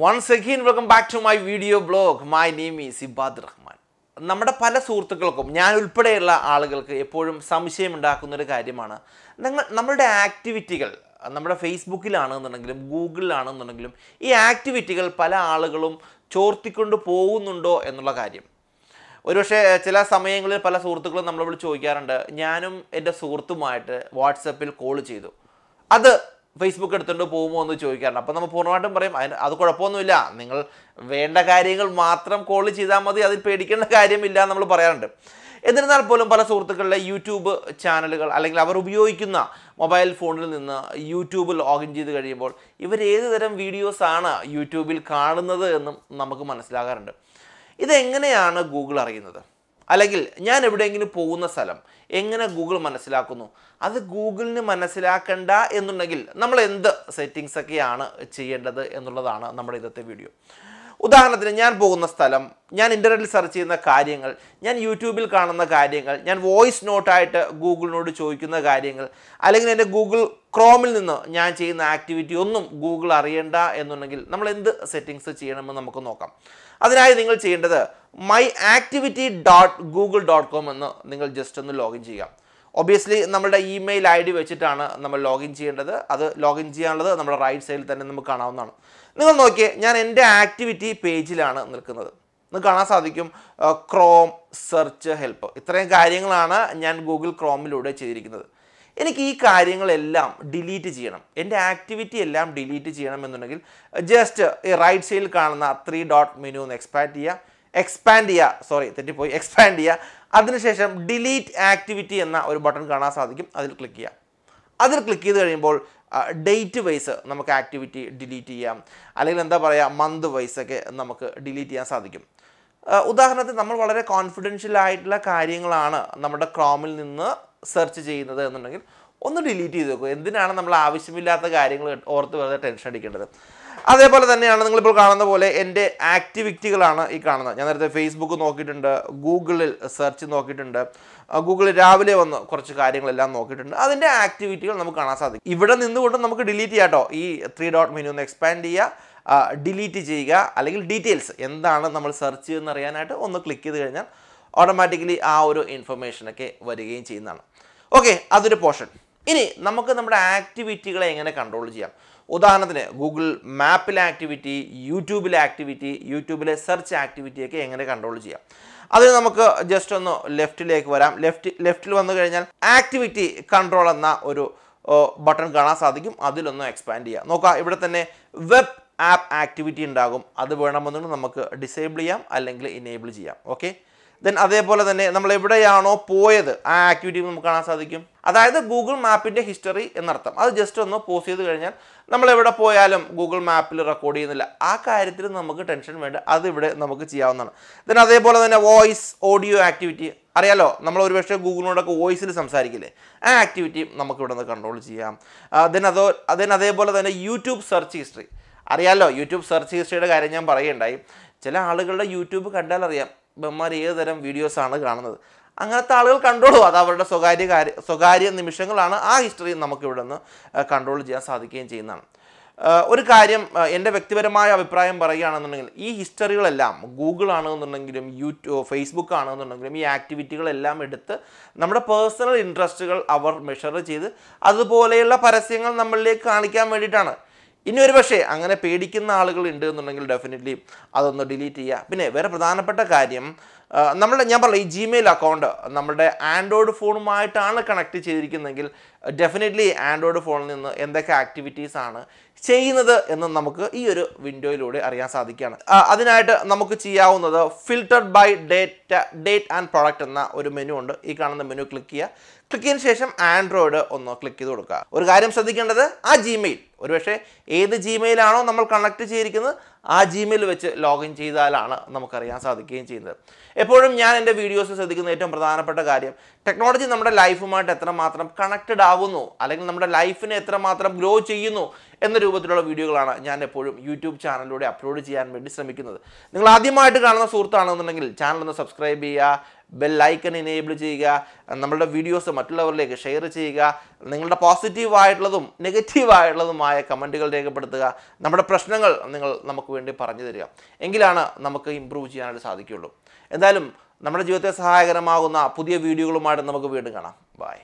Once again welcome back to my video blog my name is Ibad Rahman നമ്മുടെ പല സുഹൃത്തുക്കൾക്കും ഞാൻ ഉൾപ്പെടെയുള്ള ആളുകൾക്ക് എപ്പോഴും സംശയമുണ്ടാക്കുന്ന ഒരു കാര്യമാണ്. നിങ്ങൾ നമ്മളുടെ ആക്ടിവിറ്റികൾ നമ്മുടെ ഫേസ്ബുക്കിലാണെന്നുണ്ടെങ്കിലും ഗൂഗിളിലാണെന്നുണ്ടെങ്കിലും ഈ ആക്ടിവിറ്റികൾ പല ആളുകളും ചോർത്തിക്കൊണ്ട് പോകുന്നുണ്ടോ എന്നുള്ള കാര്യം. ഒരുപക്ഷെ ചില സമയങ്ങളിൽ പല സുഹൃത്തുക്കളും നമ്മളെ വിളിച്ച് ചോദിക്കാറുണ്ട്. ഞാനും എന്റെ സുഹൃത്തുമായിട്ട് വാട്സപ്പിൽ കോൾ ചെയ്തു. അത് ഫേസ്ബുക്ക് എടുത്തുകൊണ്ട് പോകുമോ എന്ന് ചോദിക്കാറുണ്ട്. അപ്പം നമ്മൾ പൂർണമായിട്ടും പറയും അതിന് അത് കുഴപ്പമൊന്നുമില്ല. നിങ്ങൾ വേണ്ട കാര്യങ്ങൾ മാത്രം കോൾ ചെയ്താൽ മതി. അതിൽ പേടിക്കേണ്ട കാര്യമില്ല എന്ന് നമ്മൾ പറയാറുണ്ട്. എന്നിരുന്നാൽ പോലും പല സുഹൃത്തുക്കളുടെ യൂട്യൂബ് ചാനലുകൾ അല്ലെങ്കിൽ അവർ ഉപയോഗിക്കുന്ന മൊബൈൽ ഫോണിൽ നിന്ന് യൂട്യൂബ് ലോഗിൻ ചെയ്ത് കഴിയുമ്പോൾ ഇവർ ഏത് തരം വീഡിയോസാണ് യൂട്യൂബിൽ കാണുന്നത് എന്നും നമുക്ക് മനസ്സിലാകാറുണ്ട്. ഇതെങ്ങനെയാണ് ഗൂഗിൾ അറിയുന്നത്? അല്ലെങ്കിൽ ഞാൻ എവിടെയെങ്കിലും പോകുന്ന സ്ഥലം എങ്ങനെ ഗൂഗിൾ മനസ്സിലാക്കുന്നു? അത് ഗൂഗിളിന് മനസ്സിലാക്കണ്ട എന്നുണ്ടെങ്കിൽ നമ്മൾ എന്ത് സെറ്റിങ്സ് ഒക്കെയാണ് ചെയ്യേണ്ടത് എന്നുള്ളതാണ് നമ്മുടെ ഇന്നത്തെ വീഡിയോ ഉദാഹരണത്തിന് ഞാൻ പോകുന്ന സ്ഥലം ഞാൻ ഇന്റർനെറ്റിൽ സെർച്ച് ചെയ്യുന്ന കാര്യങ്ങൾ ഞാൻ യൂട്യൂബിൽ കാണുന്ന കാര്യങ്ങൾ ഞാൻ വോയിസ് നോട്ടായിട്ട് ഗൂഗിളിനോട് ചോദിക്കുന്ന കാര്യങ്ങൾ അല്ലെങ്കിൽ എന്റെ ഗൂഗിൾ ക്രോമിൽ നിന്ന് ഞാൻ ചെയ്യുന്ന ആക്ടിവിറ്റി ഒന്നും ഗൂഗിൾ അറിയണ്ട എന്നുണ്ടെങ്കിൽ നമ്മൾ എന്ത് സെറ്റിങ്സ് ചെയ്യണമെന്ന് നമുക്ക് നോക്കാം. അതിനായി നിങ്ങൾ ചെയ്യേണ്ടത് my activity dot Google dot com എന്ന് നിങ്ങൾ ജസ്റ്റ് ഒന്ന് ലോഗിൻ ചെയ്യാം ഒബിയസ്ലി നമ്മുടെ ഇമെയിൽ ഐ ഡി വെച്ചിട്ടാണ് നമ്മൾ ലോഗിൻ ചെയ്യേണ്ടത്. അത് ലോഗിൻ ചെയ്യാനുള്ളത് നമ്മുടെ റൈറ്റ് സൈഡിൽ തന്നെ നമുക്ക് കാണാവുന്നതാണ്. നിങ്ങൾ നോക്കിയേ ഞാൻ എന്റെ ആക്ടിവിറ്റി പേജിലാണ് നിൽക്കുന്നത്. നിങ്ങൾക്ക് കാണാൻ സാധിക്കും ക്രോം സെർച്ച് ഹെൽപ്പ് ഇത്രയും കാര്യങ്ങളാണ് ഞാൻ ഗൂഗിൾ ക്രോമിലൂടെ ചെയ്തിരിക്കുന്നത്. എനിക്ക് ഈ കാര്യങ്ങളെല്ലാം ഡിലീറ്റ് ചെയ്യണം. എന്റെ ആക്ടിവിറ്റി എല്ലാം ഡിലീറ്റ് ചെയ്യണം എന്നുണ്ടെങ്കിൽ ജസ്റ്റ് ഈ റൈറ്റ് സൈഡിൽ കാണുന്ന ത്രീ ഡോട്ട് മെനു ഒന്ന് എക്സ്പാൻഡ് ചെയ്യുക. എക്സ്പാൻഡ് ചെയ്യുക സോറി തെറ്റിപ്പോയി. എക്സ്പാൻഡ് ചെയ്യുക. അതിനുശേഷം ഡിലീറ്റ് ആക്ടിവിറ്റി എന്ന ഒരു ബട്ടൺ കാണാൻ സാധിക്കും. അതിൽ ക്ലിക്ക് ചെയ്യാം. അതിൽ ക്ലിക്ക് ചെയ്ത് കഴിയുമ്പോൾ ഡേറ്റ് വൈസ് നമുക്ക് ആക്ടിവിറ്റി ഡിലീറ്റ് ചെയ്യാം. അല്ലെങ്കിൽ എന്താ പറയുക മന്ത് വൈസ് ഒക്കെ നമുക്ക് ഡിലീറ്റ് ചെയ്യാൻ സാധിക്കും. ഉദാഹരണത്തിന് നമ്മൾ വളരെ കോൺഫിഡൻഷ്യൽ ആയിട്ടുള്ള കാര്യങ്ങളാണ് നമ്മുടെ ക്രോമിൽ നിന്ന് സെർച്ച് ചെയ്യുന്നത് എന്നുണ്ടെങ്കിൽ ഒന്ന് ഡിലീറ്റ് ചെയ്ത് വെക്കും എന്തിനാണ് നമ്മൾ ആവശ്യമില്ലാത്ത കാര്യങ്ങൾ ഓർത്ത് വെറുതെ ടെൻഷൻ അടിക്കേണ്ടത്? അതേപോലെ തന്നെയാണ് നിങ്ങളിപ്പോൾ കാണുന്ന പോലെ എന്റെ ആക്ടിവിറ്റികളാണ് ഈ കാണുന്നത്. ഞാൻ നേരത്തെ ഫേസ്ബുക്ക് നോക്കിയിട്ടുണ്ട് ഗൂഗിളിൽ സെർച്ച് നോക്കിയിട്ടുണ്ട് ഗൂഗിളിൽ രാവിലെ വന്ന് കുറച്ച് കാര്യങ്ങളെല്ലാം നോക്കിയിട്ടുണ്ട്. അതിന്റെ ആക്ടിവിറ്റികൾ നമുക്ക് കാണാൻ സാധിക്കും. ഇവിടെ നിന്നുകൊണ്ട് നമുക്ക് ഡിലീറ്റ് ചെയ്യാം കേട്ടോ. ഈ ത്രീ ഡോട്ട് മെനു ഒന്ന് എക്സ്പാൻഡ് ചെയ്യുക ഡിലീറ്റ് ചെയ്യുക അല്ലെങ്കിൽ ഡീറ്റെയിൽസ് എന്താണ് നമ്മൾ സെർച്ച് ചെയ്യുന്ന അറിയാനായിട്ട് ഒന്ന് ക്ലിക്ക് ചെയ്ത് കഴിഞ്ഞാൽ ഓട്ടോമാറ്റിക്കലി ആ ഒരു ഇൻഫർമേഷനൊക്കെ വരികയും ചെയ്യുന്നതാണ്. ഓക്കെ അതൊരു പോർഷൻ ഇനി നമുക്ക് നമ്മുടെ ആക്ടിവിറ്റികളെ എങ്ങനെ കൺട്രോൾ ചെയ്യാം? ഉദാഹരണത്തിന് ഗൂഗിൾ മാപ്പിലെ ആക്ടിവിറ്റി യൂട്യൂബിലെ ആക്ടിവിറ്റി യൂട്യൂബിലെ സെർച്ച് ആക്ടിവിറ്റിയൊക്കെ എങ്ങനെ കൺട്രോൾ ചെയ്യാം? അതിന് നമുക്ക് ജസ്റ്റ് ഒന്ന് ലെഫ്റ്റിലേക്ക് വരാം. ലെഫ്റ്റ് ലെഫ്റ്റിൽ വന്നു കഴിഞ്ഞാൽ ആക്ടിവിറ്റി കൺട്രോൾ എന്ന ഒരു ബട്ടൺ കാണാൻ സാധിക്കും. അതിലൊന്ന് എക്സ്പാൻഡ് ചെയ്യാം. നോക്കാം ഇവിടെ തന്നെ വെബ് ആപ്പ് ആക്ടിവിറ്റി ഉണ്ടാകും. അത് വേണമെന്നുണ്ടെങ്കിൽ നമുക്ക് ഡിസേബിൾ ചെയ്യാം അല്ലെങ്കിൽ ഇനേബിൾ ചെയ്യാം. ഓക്കെ ദെൻ അതേപോലെ തന്നെ നമ്മൾ എവിടെയാണോ പോയത് ആ ആക്ടിവിറ്റി നമുക്ക് കാണാൻ സാധിക്കും. അതായത് ഗൂഗിൾ മാപ്പിന്റെ ഹിസ്റ്ററി എന്നർത്ഥം. അത് ജസ്റ്റ് ഒന്ന് പോസ് ചെയ്ത് കഴിഞ്ഞാൽ നമ്മൾ എവിടെ പോയാലും ഗൂഗിൾ മാപ്പിൽ റെക്കോർഡ് ചെയ്യുന്നില്ല. ആ കാര്യത്തിൽ നമുക്ക് ടെൻഷൻ വേണ്ട. അത് ഇവിടെ നമുക്ക് ചെയ്യാവുന്നതാണ്. ദെൻ അതേപോലെ തന്നെ വോയിസ് ഓഡിയോ ആക്ടിവിറ്റി അറിയാലോ? നമ്മൾ ഒരുപക്ഷെ ഗൂഗിളിനോടൊക്കെ വോയിസിൽ സംസാരിക്കില്ലേ? ആ ആക്ടിവിറ്റി നമുക്ക് ഇവിടെ നിന്ന് കൺട്രോൾ ചെയ്യാം ദെൻ അതോ ദെൻ അതേപോലെ തന്നെ യൂട്യൂബ് സെർച്ച് ഹിസ്റ്ററി അറിയാലോ? യൂട്യൂബ് സെർച്ച് ഹിസ്റ്ററിയുടെ കാര്യം ഞാൻ പറയുണ്ടായി ചില ആളുകളുടെ യൂട്യൂബ് കണ്ടാൽ അറിയാം ബഹ്മാർ ഏത് തരം വീഡിയോസാണ് കാണുന്നത്? അങ്ങനത്തെ ആളുകൾ കണ്ട്രോളും അത് അവരുടെ സ്വകാര്യ കാര്യ സ്വകാര്യ നിമിഷങ്ങളാണ് ആ ഹിസ്റ്ററി നമുക്ക് ഇവിടെ നിന്ന് കൺട്രോൾ ചെയ്യാൻ സാധിക്കുകയും ചെയ്യുന്നതാണ്. ഒരു കാര്യം എന്റെ വ്യക്തിപരമായ അഭിപ്രായം പറയുകയാണെന്നുണ്ടെങ്കിൽ ഈ ഹിസ്റ്ററികളെല്ലാം ഗൂഗിൾ ആണെന്നുണ്ടെങ്കിലും യൂട്യൂബ് ഫേസ്ബുക്ക് ആണെന്നുണ്ടെങ്കിലും ഈ ആക്ടിവിറ്റികളെല്ലാം എടുത്ത് നമ്മുടെ പേഴ്സണൽ ഇൻട്രസ്റ്റുകൾ അവർ മെഷർ ചെയ്ത് അതുപോലെയുള്ള പരസ്യങ്ങൾ നമ്മളിലേക്ക് കാണിക്കാൻ വേണ്ടിയിട്ടാണ്. ഇനി ഒരു പക്ഷേ അങ്ങനെ പേടിക്കുന്ന ആളുകൾ ഉണ്ട് എന്നുണ്ടെങ്കിൽ ഡെഫിനറ്റ്ലി അതൊന്ന് ഡിലീറ്റ് ചെയ്യുക പിന്നെ വേറെ പ്രധാനപ്പെട്ട കാര്യം നമ്മുടെ ഞാൻ പറയാം ഈ ജിമെയിൽ അക്കൗണ്ട് നമ്മുടെ ആൻഡ്രോയിഡ് ഫോണുമായിട്ടാണ് കണക്ട് ചെയ്തിരിക്കുന്നതെങ്കിൽ ഡെഫിനറ്റ്ലി ആൻഡ്രോയിഡ് ഫോണിൽ നിന്ന് എന്തൊക്കെ ആക്ടിവിറ്റീസ് ആണ് ചെയ്യുന്നത് എന്ന് നമുക്ക് ഈ ഒരു വിൻഡോയിലൂടെ അറിയാൻ സാധിക്കുകയാണ്. അതിനായിട്ട് നമുക്ക് ചെയ്യാവുന്നത് filtered by data date and product എന്ന ഒരു മെനു ഉണ്ട്. ഈ കാണുന്ന മെനു ക്ലിക്ക് ചെയ്യുക. ക്ലിക്ക് ചെയ്യുന്ന ശേഷം ആൻഡ്രോയിഡ് ഒന്ന് ക്ലിക്ക് ചെയ്ത് കൊടുക്കുക. ഒരു കാര്യം ശ്രദ്ധിക്കേണ്ടത് ആ ജിമെയിൽ ഒരുപക്ഷെ ഏത് ജിമെയിലാണോ നമ്മൾ കണക്ട് ചെയ്തിരിക്കുന്നത് ആ ജിമെയിൽ വെച്ച് ലോഗിൻ ചെയ്താലാണ് നമുക്കറിയാൻ സാധിക്കുകയും ചെയ്യുന്നത്. എപ്പോഴും ഞാൻ എന്റെ വീഡിയോസ് ശ്രദ്ധിക്കുന്ന ഏറ്റവും പ്രധാനപ്പെട്ട കാര്യം ടെക്നോളജി നമ്മുടെ ലൈഫുമായിട്ട് എത്രമാത്രം കണക്റ്റഡ് ആവുന്നു അല്ലെങ്കിൽ നമ്മുടെ ലൈഫിനെ എത്രമാത്രം ഗ്രോ ചെയ്യുന്നു എന്ന രൂപത്തിലുള്ള വീഡിയോകളാണ് ഞാൻ എപ്പോഴും യൂട്യൂബ് ചാനലിലൂടെ അപ്ലോഡ് ചെയ്യാൻ വേണ്ടി ശ്രമിക്കുന്നത്. നിങ്ങൾ ആദ്യമായിട്ട് കാണുന്ന സുഹൃത്താണെന്നുണ്ടെങ്കിൽ ചാനൽ ഒന്ന് സബ്സ്ക്രൈബ് ചെയ്യുക ബെൽ ഐക്കൺ എനേബിൾ ചെയ്യുക നമ്മളുടെ വീഡിയോസ് മറ്റുള്ളവരിലേക്ക് ഷെയർ ചെയ്യുക നിങ്ങളുടെ പോസിറ്റീവായിട്ടുള്ളതും നെഗറ്റീവായിട്ടുള്ളതുമായ കമന്റുകൾ രേഖപ്പെടുത്തുക നമ്മുടെ പ്രശ്നങ്ങൾ നിങ്ങൾ നമുക്ക് വേണ്ടി പറഞ്ഞു തരിക. എങ്കിലാണ് നമുക്ക് ഇമ്പ്രൂവ് ചെയ്യാനായിട്ട് സാധിക്കുകയുള്ളൂ. എന്തായാലും നമ്മുടെ ജീവിതത്തെ സഹായകരമാകുന്ന പുതിയ വീഡിയോകളുമായിട്ട് നമുക്ക് വീണ്ടും കാണാം. ബൈ